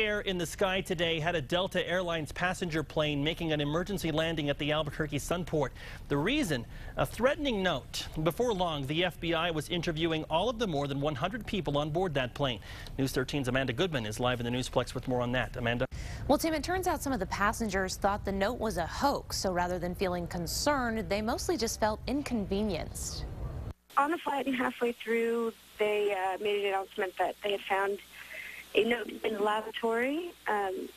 Air in the sky today had a Delta Airlines passenger plane making an emergency landing at the Albuquerque Sunport. The reason? A threatening note. Before long, the FBI was interviewing all of the more than 100 people on board that plane. News 13's Amanda Goodman is live in the Newsplex with more on that. Amanda? Well, Tim, it turns out some of the passengers thought the note was a hoax, so rather than feeling concerned, they mostly just felt inconvenienced. On the flight and halfway through, they uh, made an announcement that they had found a note in the lavatory um,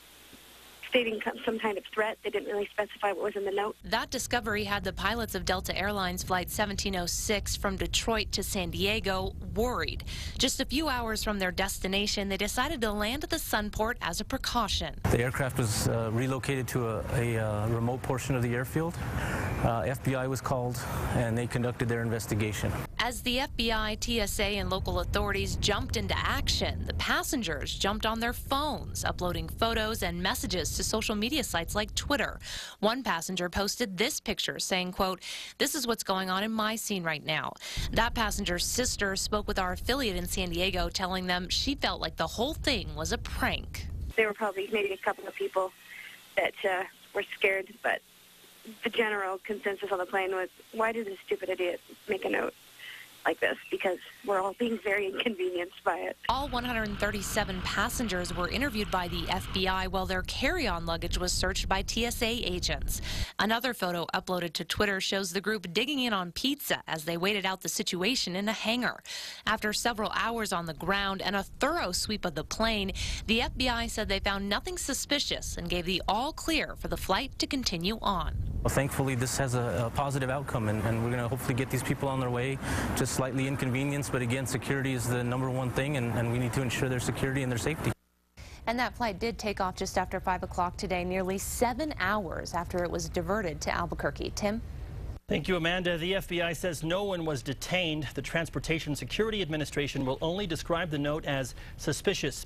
stating some kind of threat. They didn't really specify what was in the note. That discovery had the pilots of Delta Airlines Flight 1706 from Detroit to San Diego worried. Just a few hours from their destination, they decided to land at the Sunport as a precaution. The aircraft was uh, relocated to a, a uh, remote portion of the airfield. Uh, FBI was called and they conducted their investigation. As the FBI, TSA, and local authorities jumped into action, the passengers jumped on their phones, uploading photos and messages to social media sites like Twitter. One passenger posted this picture saying, quote, this is what's going on in my scene right now. That passenger's sister spoke with our affiliate in San Diego, telling them she felt like the whole thing was a prank. There were probably maybe a couple of people that uh, were scared, but the general consensus on the plane was, why did this stupid idiot make a note? Like this because we're all being very inconvenienced by it. All 137 passengers were interviewed by the FBI while their carry-on luggage was searched by TSA agents. Another photo uploaded to Twitter shows the group digging in on pizza as they waited out the situation in a hangar. After several hours on the ground and a thorough sweep of the plane, the FBI said they found nothing suspicious and gave the all clear for the flight to continue on. Well, thankfully, this has a, a positive outcome, and, and we're going to hopefully get these people on their way. Just slightly inconvenienced, but again, security is the number one thing, and, and we need to ensure their security and their safety. And that flight did take off just after 5 o'clock today, nearly seven hours after it was diverted to Albuquerque. Tim? Thank you, Amanda. The FBI says no one was detained. The Transportation Security Administration will only describe the note as suspicious.